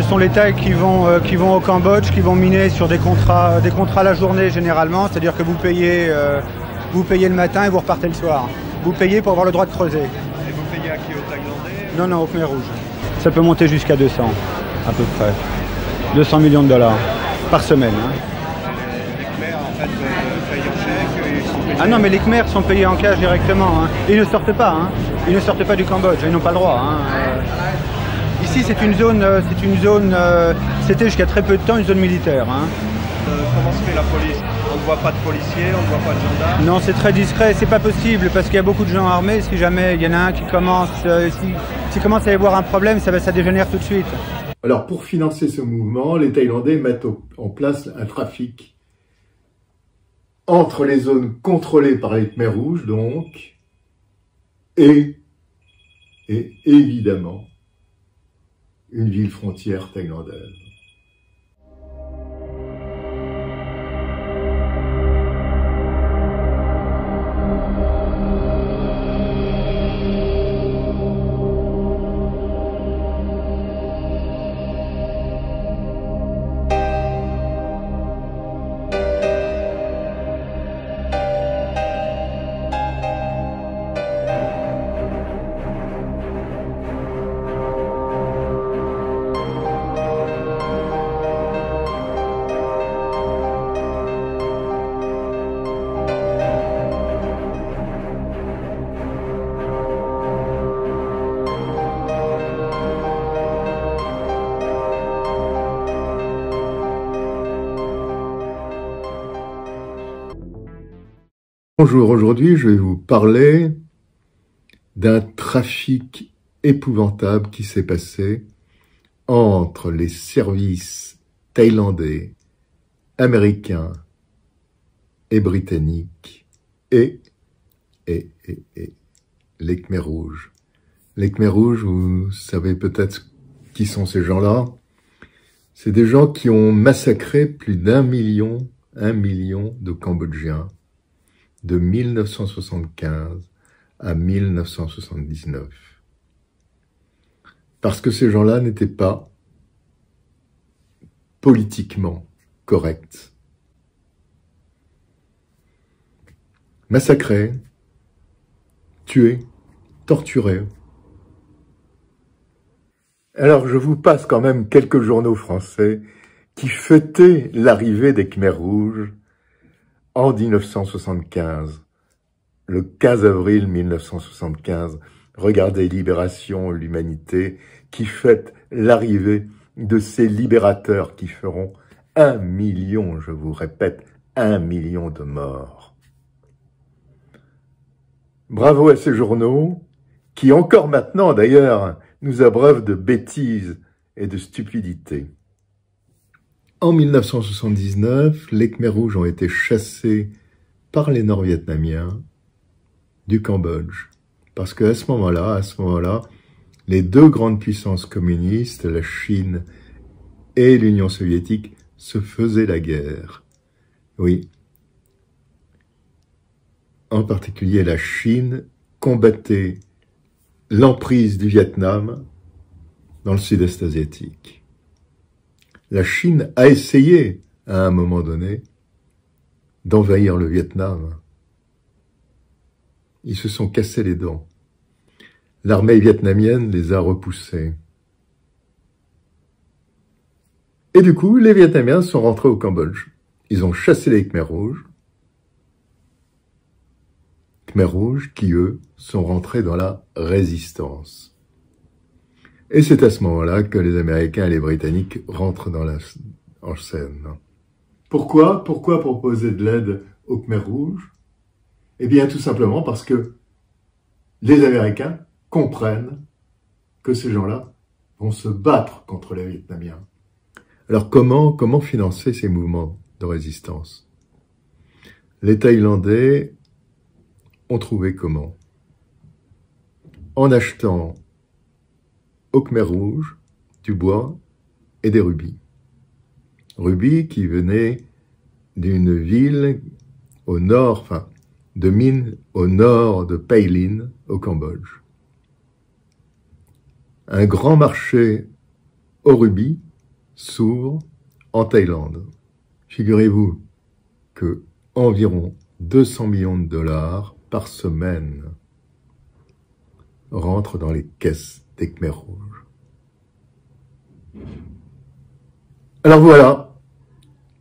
ce sont les Thaïs qui vont, euh, qui vont au Cambodge, qui vont miner sur des contrats, des contrats la journée généralement, c'est-à-dire que vous payez, euh, vous payez le matin et vous repartez le soir. Vous payez pour avoir le droit de creuser. Et vous payez à qui Au Thaïlandais Non, non, au Khmer Rouge. Ça peut monter jusqu'à 200, à peu près. 200 millions de dollars par semaine. hein. Les Khmer, en fait, euh, payent en chèque, et ils sont payés. Ah non, mais les Khmers sont payés en cash directement. hein. Ils ne sortent pas. hein. Ils ne sortent pas du Cambodge. Ils n'ont pas le droit. hein. Euh, c'est une zone, euh, c'est une zone, euh, c'était jusqu'à très peu de temps une zone militaire. hein. Euh, comment se fait la police? On ne voit pas de policiers, on ne voit pas de gendarmes? Non, c'est très discret. C'est pas possible parce qu'il y a beaucoup de gens armés. Si jamais il y en a un qui commence, si- s'il commence à y avoir un problème, ça, dégénère tout de suite. Alors, pour financer ce mouvement, les Thaïlandais mettent en place un trafic entre les zones contrôlées par les Khmers rouges, donc, et, et évidemment, une ville frontière thaïlandaise. Bonjour, aujourd'hui je vais vous parler d'un trafic épouvantable qui s'est passé entre les services thaïlandais, américains et britanniques et, les Khmers rouges. Les Khmers rouges, vous savez peut-être qui sont ces gens-là. C'est des gens qui ont massacré plus d'un million, un million de Cambodgiens de 1975 à 1979. Parce que ces gens-là n'étaient pas politiquement corrects. Massacrés, tués, torturés. Alors je vous passe quand même quelques journaux français qui fêtaient l'arrivée des Khmers rouges en 1975, le 15 avril 1975, regardez Libération, l'humanité, qui fête l'arrivée de ces libérateurs qui feront un million, je vous répète, un million de morts. Bravo à ces journaux, qui encore maintenant d'ailleurs nous abreuvent de bêtises et de stupidité. En 1979, les Khmers rouges ont été chassés par les Nord-Vietnamiens du Cambodge. Parce qu'à ce moment-là, à ce moment-là, les deux grandes puissances communistes, la Chine et l'Union soviétique, se faisaient la guerre. Oui. En particulier, la Chine combattait l'emprise du Vietnam dans le sud-est asiatique la Chine a essayé, à un moment donné, d'envahir le Vietnam. Ils se sont cassés les dents. L'armée vietnamienne les a repoussés. Et du coup, les Vietnamiens sont rentrés au Cambodge. Ils ont chassé les Khmers rouges. Khmers rouges qui, eux, sont rentrés dans la résistance. Et c'est à ce moment-là que les Américains et les Britanniques rentrent dans la, en scène. Pourquoi Pourquoi proposer de l'aide aux Khmers rouges Eh bien, tout simplement parce que les Américains comprennent que ces gens-là vont se battre contre les Vietnamiens. Alors comment, comment financer ces mouvements de résistance? Les Thaïlandais ont trouvé comment? En achetant au Khmer rouge, du bois et des rubis. Rubis qui venaient d'une ville au nord, enfin, de mines au nord de Pailin, au Cambodge. Un grand marché au rubis s'ouvre en Thaïlande. Figurez-vous que environ 200 millions de dollars par semaine rentrent dans les caisses Alors voilà,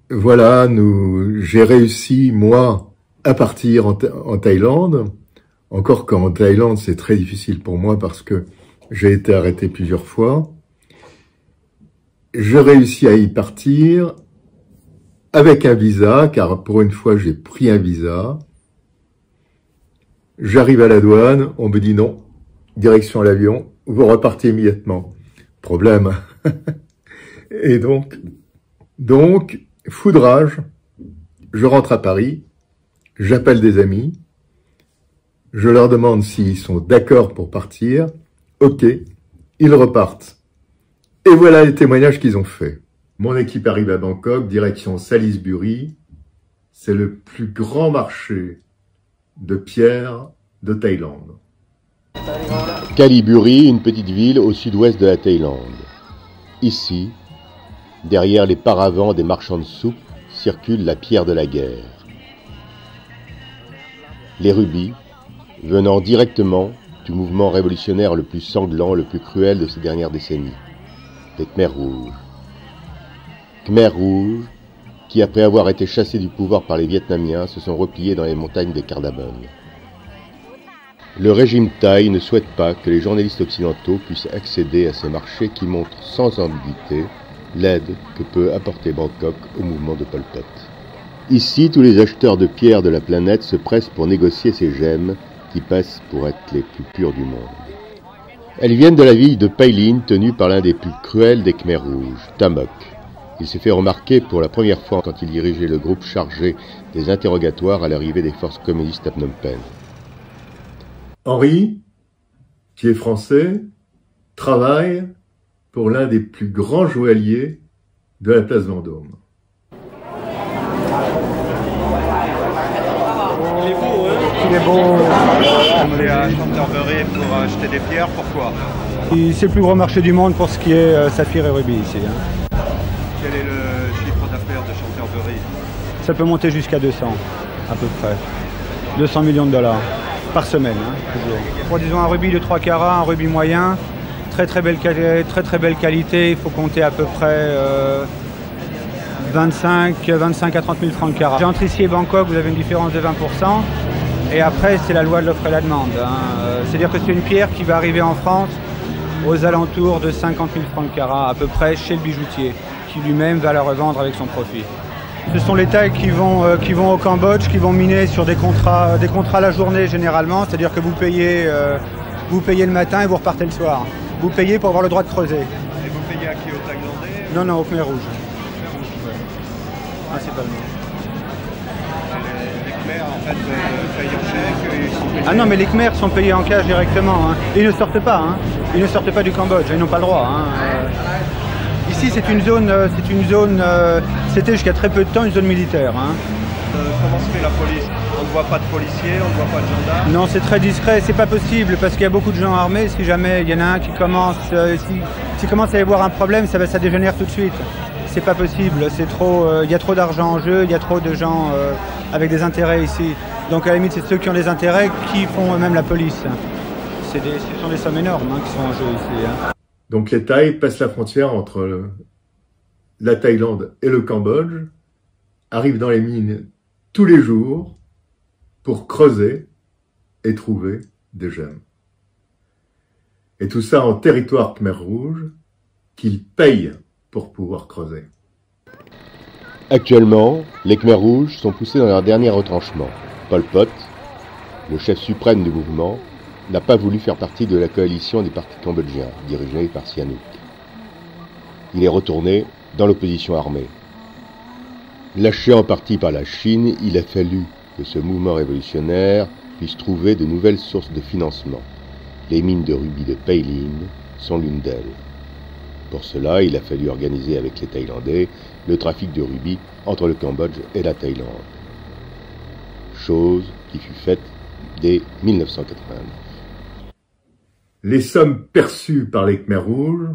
voilà, nous, j'ai réussi, moi, à partir en, en Thaïlande, encore qu'en Thaïlande, c'est très difficile pour moi parce que j'ai été arrêté plusieurs fois. Je réussis à y partir avec un visa, car pour une fois, j'ai pris un visa. J'arrive à la douane, on me dit non, direction l'avion, vous repartez immédiatement. Problème. Et donc, donc, foudrage, je rentre à Paris, j'appelle des amis, je leur demande s'ils sont d'accord pour partir. Ok, ils repartent. Et voilà les témoignages qu'ils ont faits. Mon équipe arrive à Bangkok, direction Salisbury. C'est le plus grand marché de pierre de Thaïlande. Kaliburi, une petite ville au sud-ouest de la Thaïlande. Ici, derrière les paravents des marchands de soupe, circule la pierre de la guerre. Les rubis, venant directement du mouvement révolutionnaire le plus sanglant, le plus cruel de ces dernières décennies, les Khmer rouges. Khmer rouges, qui après avoir été chassés du pouvoir par les Vietnamiens, se sont repliés dans les montagnes des Cardamom. Le régime thaï ne souhaite pas que les journalistes occidentaux puissent accéder à ces marchés qui montrent sans ambiguïté l'aide que peut apporter Bangkok au mouvement de Pol Pot. Ici, tous les acheteurs de pierres de la planète se pressent pour négocier ces gemmes qui passent pour être les plus pures du monde. Elles viennent de la ville de Pailin, tenue par l'un des plus cruels des Khmers rouges, Tamok. Il s'est fait remarquer pour la première fois quand il dirigeait le groupe chargé des interrogatoires à l'arrivée des forces communistes à Phnom Penh. Henri, qui est français, travaille pour l'un des plus grands joailliers de la place Vendôme. Il est beau, hein? Il est beau. On est à Canterbury pour acheter des pierres, pourquoi? C'est le plus gros marché du monde pour ce qui est euh, saphir et rubis ici. hein. Quel est le chiffre d'affaires de Canterbury Ça peut monter jusqu'à 200, à peu près. 200 millions de dollars par semaine, hein. Pour disons un rubis de 3 carats, un rubis moyen, très très belle, qualité, il faut compter à peu près euh, 25, 25 à 30 000 francs le carat. Entre ici et Bangkok, vous avez une différence de 20%. Et après, c'est la loi de l'offre et la demande. hein. Euh, C'est-à-dire que c'est une pierre qui va arriver en France aux alentours de 50 000 francs le carat, à peu près chez le bijoutier, qui lui-même va la revendre avec son profit. Ce sont les tailles qui vont, euh, qui vont au Cambodge, qui vont miner sur des contrats, des contrats la journée généralement, c'est-à-dire que vous payez, euh, vous payez le matin et vous repartez le soir. Vous payez pour avoir le droit de creuser. Et vous payez à qui Au Thaïlandais? Non, non, au Khmer rouge. Principalement. Les, les Khmers, en fait, euh, payent en chèque et ils sont payés. Ah non, mais les Khmers sont payés en cash directement. hein. Ils ne sortent pas. hein. Ils ne sortent pas du Cambodge. Ils n'ont pas le droit. hein. Ici, c'est une zone, euh, c'est une zone, euh, c'était jusqu'à très peu de temps une zone militaire. hein. Euh, comment se fait la police? On ne voit pas de policiers, on ne voit pas de gendarmes? Non, c'est très discret, c'est pas possible parce qu'il y a beaucoup de gens armés. Si jamais il y en a un qui commence, euh, si- commence à y avoir un problème, ça, va, ça dégénère tout de suite. C'est pas possible, c'est trop, euh, il y a trop d'argent en jeu, il y a trop de gens euh, avec des intérêts ici. Donc à la limite, c'est ceux qui ont des intérêts qui font eux-mêmes la police. C'est des, ce sont des sommes énormes hein, qui sont en jeu ici. hein. Donc les Thaïs passent la frontière entre la Thaïlande et le Cambodge, arrivent dans les mines tous les jours pour creuser et trouver des gemmes. Et tout ça en territoire Khmer rouge qu'ils payent pour pouvoir creuser. Actuellement, les Khmers rouges sont poussés dans leur dernier retranchement. Pol Pot, le chef suprême du mouvement, n'a pas voulu faire partie de la coalition des partis cambodgiens, dirigée par Sihanouk. Il est retourné dans l'opposition armée. Lâché en partie par la Chine, il a fallu que ce mouvement révolutionnaire puisse trouver de nouvelles sources de financement. Les mines de rubis de Pailin sont l'une d'elles. Pour cela, il a fallu organiser avec les Thaïlandais le trafic de rubis entre le Cambodge et la Thaïlande. Chose qui fut faite dès 1989. Les sommes perçues par les Khmers rouges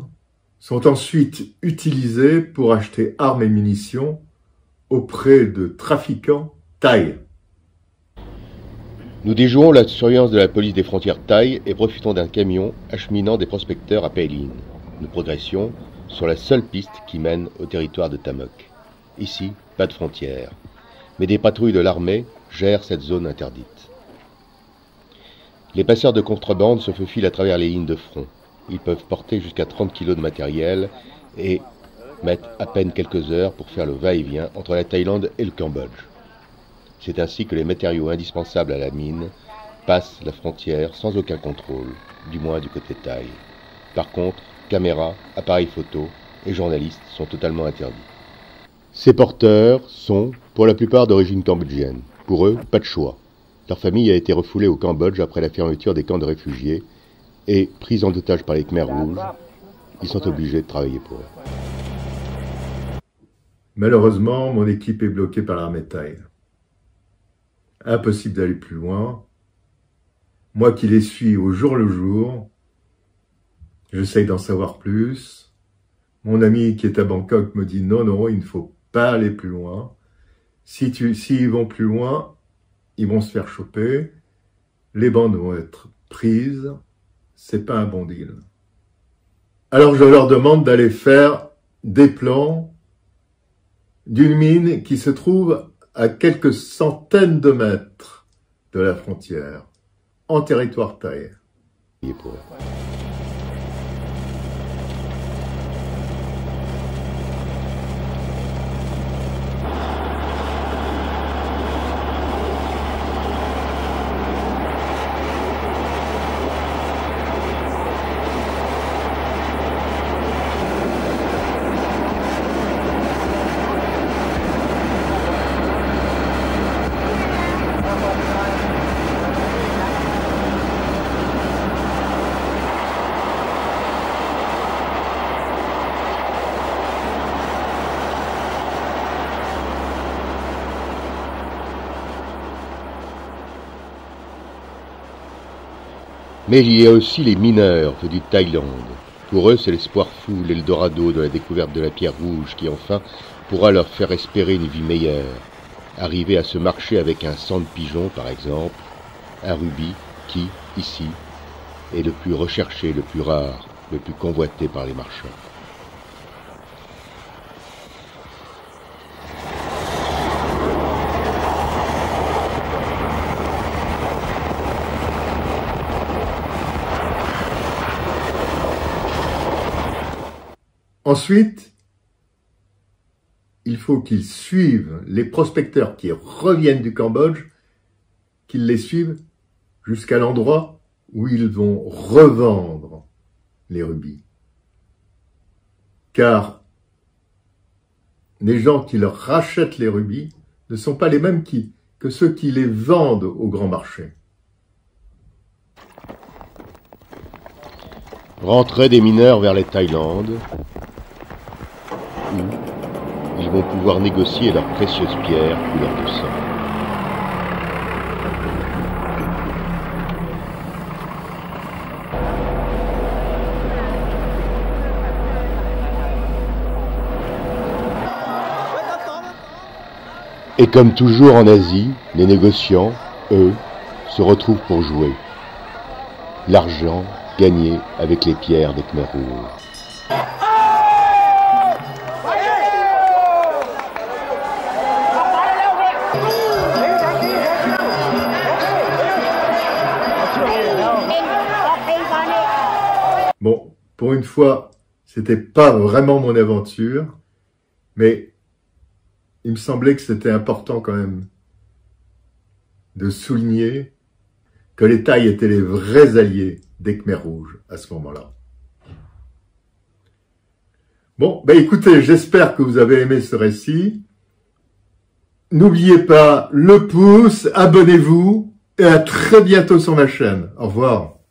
sont ensuite utilisés pour acheter armes et munitions auprès de trafiquants thaïs. Nous déjouons la surveillance de la police des frontières thaï et profitons d'un camion acheminant des prospecteurs à Pailin. Nous progressions sur la seule piste qui mène au territoire de Tamok. Ici, pas de frontières, mais des patrouilles de l'armée gèrent cette zone interdite. Les passeurs de contrebande se faufilent à travers les lignes de front. Ils peuvent porter jusqu'à 30 kg de matériel et mettent à peine quelques heures pour faire le va-et-vient entre la Thaïlande et le Cambodge. C'est ainsi que les matériaux indispensables à la mine passent la frontière sans aucun contrôle, du moins du côté thaï. Par contre, caméras, appareils photo et journalistes sont totalement interdits. Ces porteurs sont, pour la plupart, d'origine cambodgienne. Pour eux, pas de choix. Leur famille a été refoulée au Cambodge après la fermeture des camps de réfugiés et, pris en otage par les Khmers rouges, ils sont obligés de travailler pour eux. Malheureusement, mon équipe est bloquée par l'armée thaï. Impossible d'aller plus loin. Moi qui les suis au jour le jour, j'essaye d'en savoir plus. Mon ami qui est à Bangkok me dit non, non, il ne faut pas aller plus loin. Si s'ils vont plus loin, vont se faire choper. Les bandes vont être prises. C'est pas un bon deal. Alors je leur demande d'aller faire des plans d'une mine qui se trouve à quelques centaines de mètres de la frontière, en territoire thaï. Mais il y a aussi les mineurs venus de Thaïlande. Pour eux, c'est l'espoir fou, l'Eldorado de la découverte de la pierre rouge qui enfin pourra leur faire espérer une vie meilleure. Arriver à se marcher avec un sang de pigeon, par exemple, un rubis qui, ici, est le plus recherché, le plus rare, le plus convoité par les marchands. Ensuite, il faut qu'ils suivent les prospecteurs qui reviennent du Cambodge, qu'ils les suivent jusqu'à l'endroit où ils vont revendre les rubis. Car les gens qui leur rachètent les rubis ne sont pas les mêmes qui, que ceux qui les vendent au grand marché. Rentrée des mineurs vers les Thaïlandes, vont pouvoir négocier leurs précieuses pierres couleur de sang. Et comme toujours en Asie, les négociants, eux, se retrouvent pour jouer. L'argent gagné avec les pierres des Khmer rouges. Une fois, c'était pas vraiment mon aventure, mais il me semblait que c'était important quand même de souligner que les Thaïs étaient les vrais alliés des Khmers rouges à ce moment-là. Bon, ben écoutez, j'espère que vous avez aimé ce récit. N'oubliez pas le pouce, abonnez-vous et à très bientôt sur ma chaîne. Au revoir.